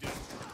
do.